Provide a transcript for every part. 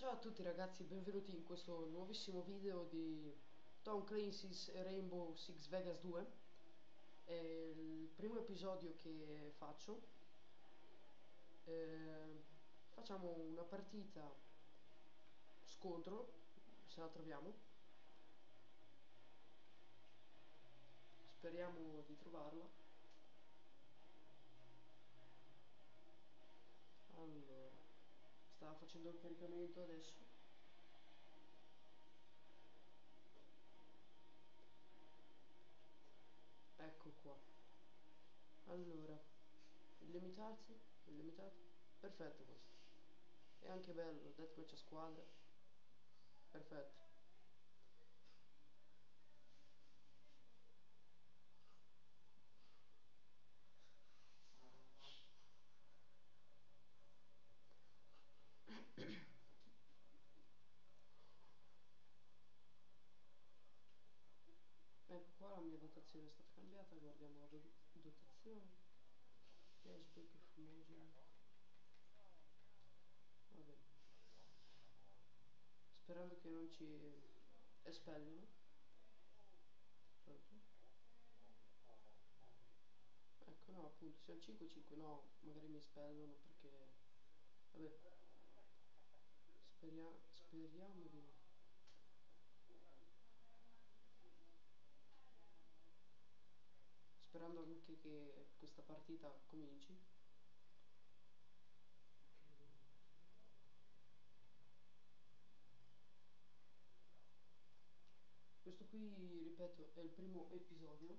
Ciao a tutti ragazzi, benvenuti in questo nuovissimo video di Tom Clancy's Rainbow Six Vegas 2 È il primo episodio che faccio. Eh, Facciamo una partita scontro, se la troviamo. Speriamo di trovarla Allora facendo il caricamento adesso. Ecco qua. Allora illimitati illimitati perfetto questo. È anche bello deathmatch a squadra. Perfetto ecco qua la mia dotazione è stata cambiata guardiamo la dotazione flashback fusion vabbè. Sperando che non ci espellino. Pronto? Ecco no appunto siamo 5-5 no magari mi espellono perché vabbè. Speria speriamo di no. Sperando anche che questa partita cominci. Questo qui, ripeto, è il primo episodio.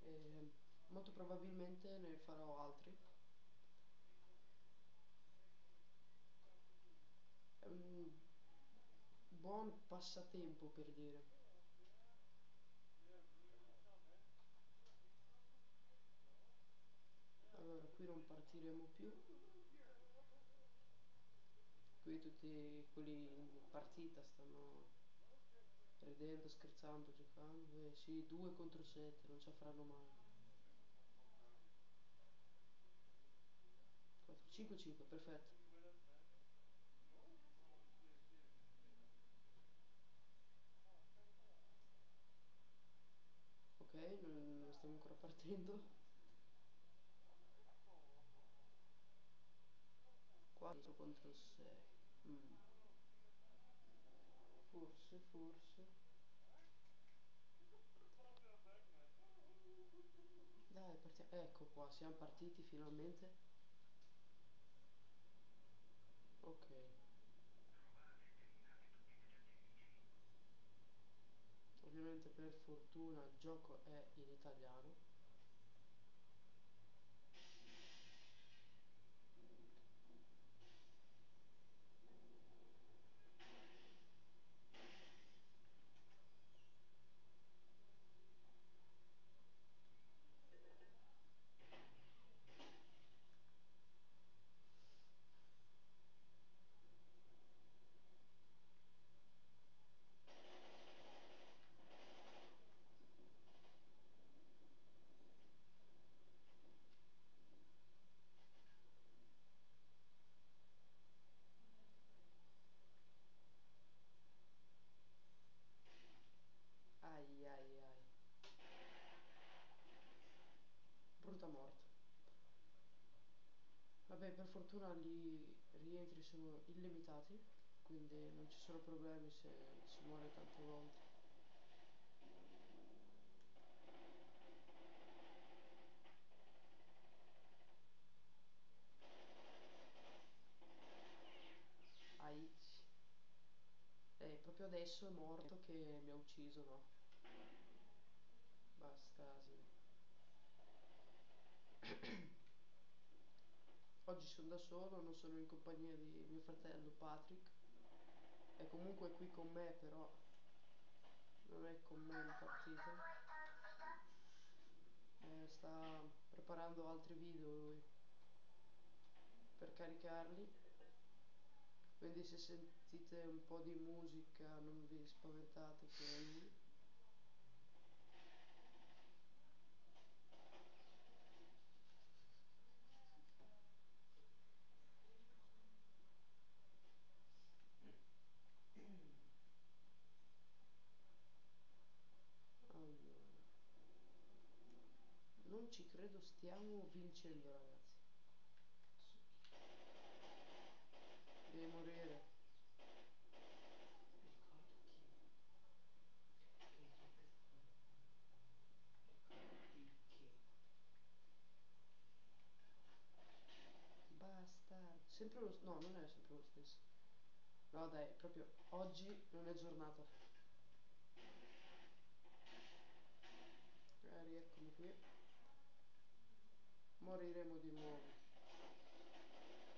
E molto probabilmente ne farò altri. è un buon passatempo per dire allora qui non partiremo più. Qui tutti quelli in partita stanno ridendo, scherzando, giocando. E eh, sì, 2 contro 7 non la faranno mai. 5-5 perfetto ok non, non stiamo ancora partendo 4 contro 6 mm. forse forse. Dai partiamo ecco qua siamo partiti finalmente. Ok. Ovviamente per fortuna il gioco è in italiano Ai ai ai. Brutta morte. Vabbè, per fortuna gli rientri sono illimitati, quindi non ci sono problemi se si muore tante volte. Ai. Eh, proprio adesso è morto che mi ha ucciso, no? Basta. Oggi sono da solo, non sono in compagnia di mio fratello Patrick. È comunque qui con me, però non è con me in partita. Eh, sta preparando altri video lui per caricarli quindi se sentite un po' di musica non vi spaventate che è lui Stiamo vincendo ragazzi. Devi morire. Basta. Sempre lo... No, non è sempre lo stesso. No dai, proprio oggi non è giornata. Eh, rieccomi qui. Moriremo di nuovo.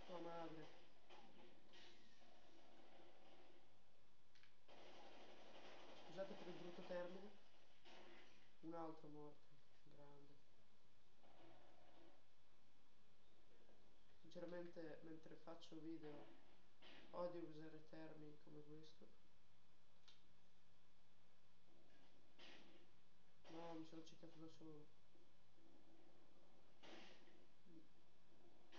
Tua madre. Scusate per il brutto termine. Un altro morto. Grande. Sinceramente mentre faccio video odio usare termini come questo. No, mi sono ciccato da solo.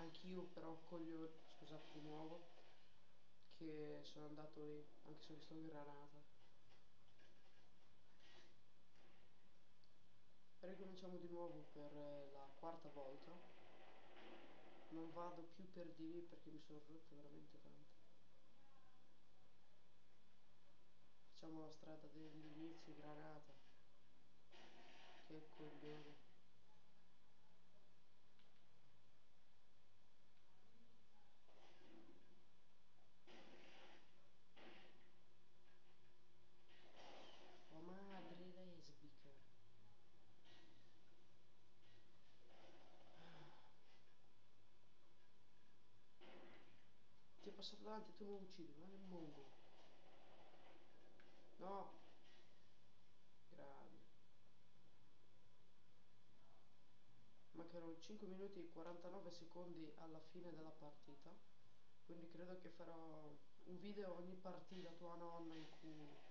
Anch'io però coglio, scusate di nuovo, che sono andato lì, anche se ho visto granata. ricominciamo di nuovo per eh, la quarta volta. Non vado più per di lì perché mi sono rotto veramente tanto. Facciamo la strada degli inizi granata. Che coglione oh madre lesbica Ti davanti, tu non uccidi, ma nel mondo. No. Grande. Mancano 5 minuti e 49 secondi alla fine della partita. Quindi credo che farò un video ogni partita tua nonna in cui...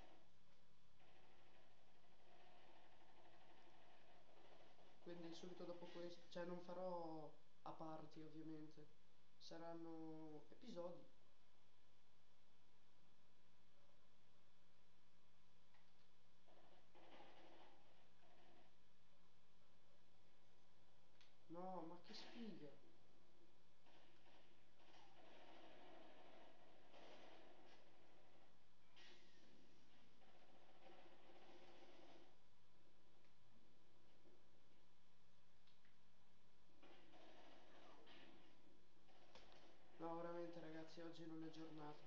Quindi subito dopo questo, cioè non farò a parti ovviamente saranno episodi. No, ma che sfiga! No, ragazzi, oggi non è giornata.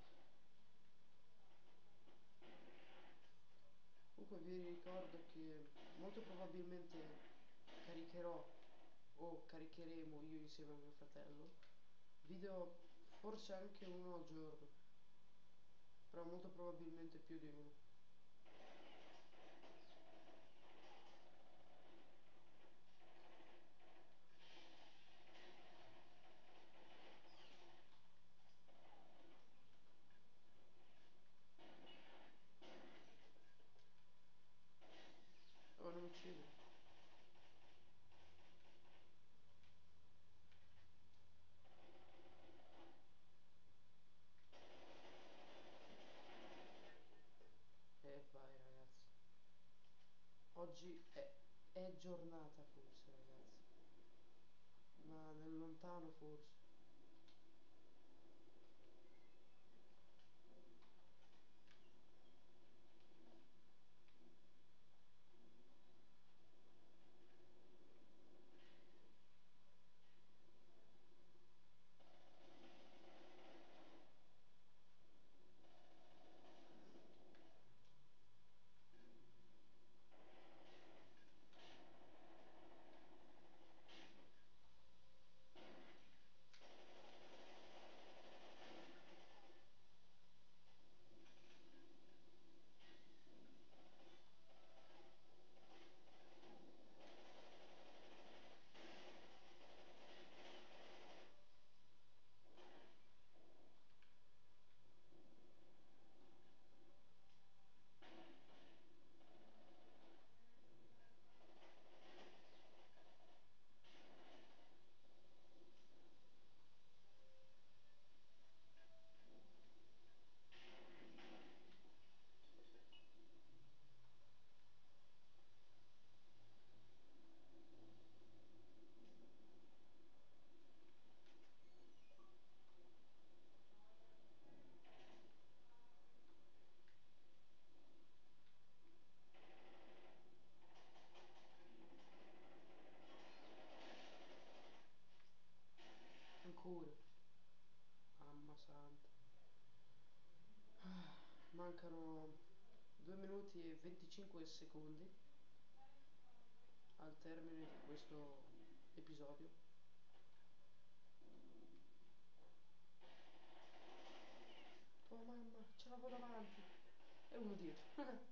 Comunque vi ricordo che molto probabilmente caricherò o caricheremo io insieme a mio fratello video forse anche uno al giorno, però molto probabilmente più di uno. Oh, non uccido. E vai ragazzi. Oggi è, è giornata forse ragazzi. Ma nel lontano forse. Mancano 2 minuti e 25 secondi al termine di questo episodio. Oh mamma, ce l'avevo davanti. E uno dietro.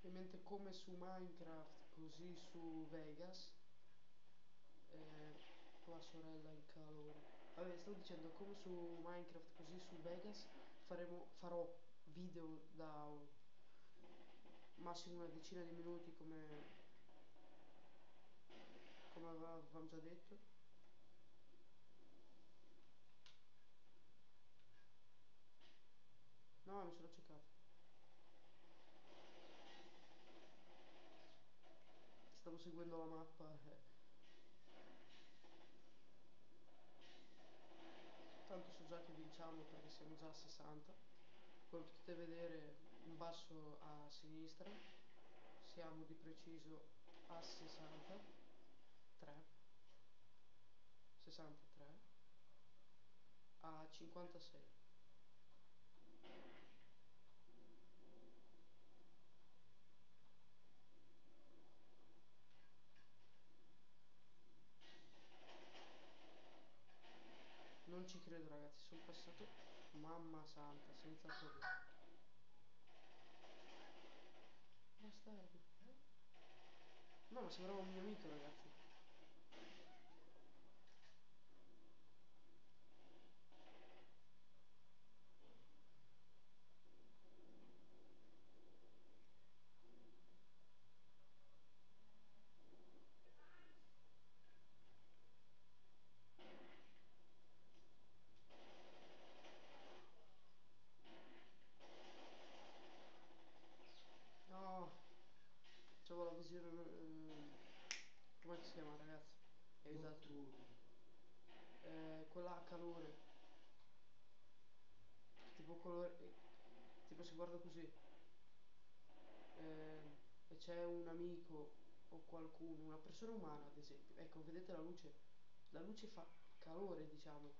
Ovviamente come su Minecraft, così su Vegas. Eh, tua sorella in calore. Vabbè, stavo dicendo come su Minecraft, così su Vegas faremo, farò video da massimo una decina di minuti come, come avevamo già detto. No, mi sono accecato. Stavo seguendo la mappa. Tanto so già che vinciamo perché siamo già a 60. Come potete vedere in basso a sinistra siamo di preciso a 63. 63 a 56. Non ci credo ragazzi, sono passato mamma santa, senza problemi. Bastardi. No, ma sembrava un mio amico ragazzi. No, c'avevo la visione. eh, come si chiama ragazzi? Esatto. Notturno. Eh, quella a calore. Tipo colore. eh, Tipo si guarda così. eh, e c'è un amico o qualcuno, una persona umana ad esempio. Ecco, vedete la luce? La luce fa calore, diciamo.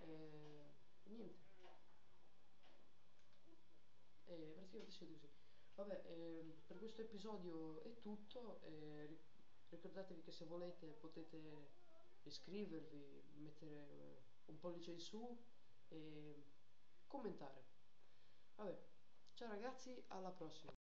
Eh, E niente. E praticamente siete così. Vabbè, ehm, per questo episodio è tutto. eh, ri- ricordatevi che se volete potete iscrivervi, mettere eh, un pollice in su e commentare. Vabbè, ciao ragazzi, alla prossima.